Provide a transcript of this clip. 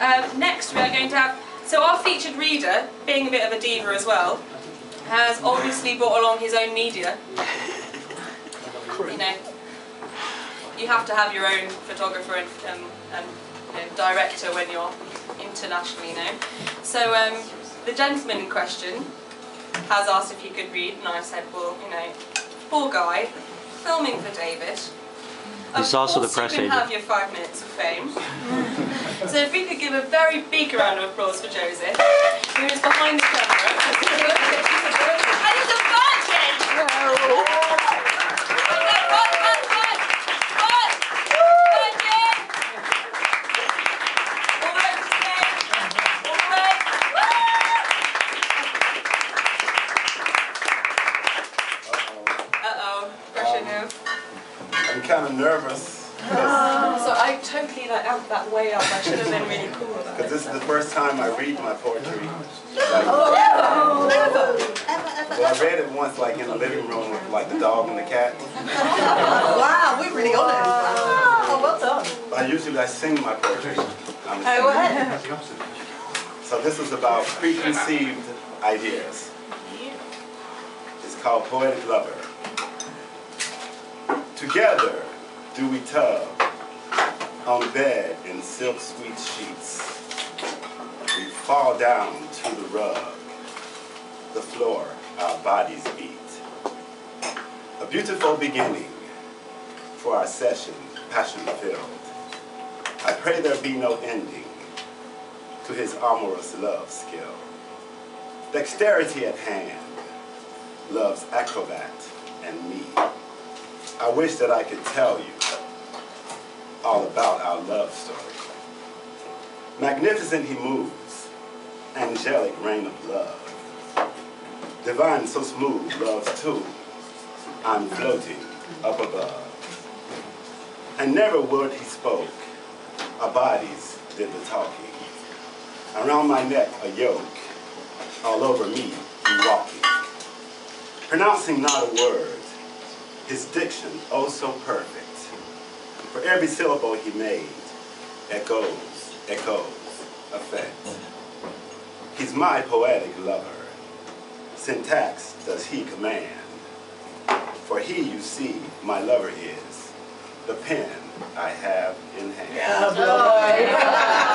Um, next we are going to have, so our featured reader, being a bit of a diva as well, has obviously brought along his own media. You know, you have to have your own photographer and, um, and you know, director when you're internationally known. So um, the gentleman in question has asked if he could read, and I said, well, you know, poor guy, filming for David. He's also the press you can agent. have your five minutes of fame. so if we could give a very big round of applause for Joseph, who is behind the camera. and he's a virgin! Uh-oh, pressure. I'm kind of nervous ah. So I totally like amped that way up. I should have been really cool about because this is the first time I read my poetry. Oh, like, well, I read it once, like in the living room with like the dog and the cat. Wow, we're really honoured. Oh, well done. I usually I sing my poetry. I'm a Oh, go ahead. So this is about preconceived ideas. It's called Poetic Lover. Together do we tub on bed in silk sweet sheets. We fall down to the rug, the floor our bodies beat. A beautiful beginning for our session, passion filled. I pray there be no ending to his amorous love skill. Dexterity at hand, love's acrobat and me. I wish that I could tell you all about our love story. Magnificent he moves, angelic reign of love. Divine so smooth, love's too. I'm floating up above. And never word he spoke, our bodies did the talking. Around my neck a yoke, all over me he walking. Pronouncing not a word, his diction oh so perfect. For every syllable he made, echoes, echoes, effect. He's my poetic lover. Syntax does he command. For he, you see, my lover is the pen I have in hand. Yeah.